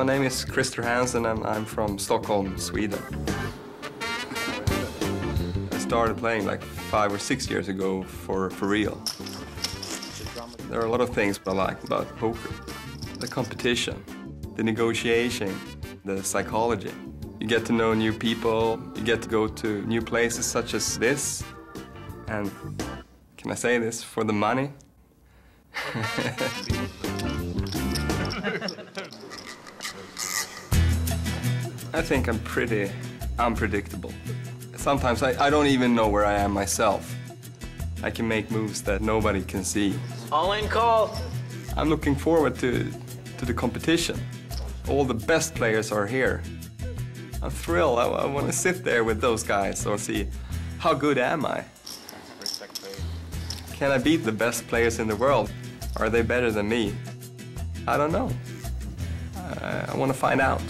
My name is Krister Hansson and I'm from Stockholm, Sweden. I started playing like five or six years ago for, for real. There are a lot of things I like about poker. The competition, the negotiation, the psychology. You get to know new people, you get to go to new places such as this. And can I say this? For the money? I think I'm pretty unpredictable. Sometimes I, I don't even know where I am myself. I can make moves that nobody can see. All in call. I'm looking forward to, to the competition. All the best players are here. I'm thrilled. I, I want to sit there with those guys or see how good am I? Can I beat the best players in the world? Are they better than me? I don't know. I, I want to find out.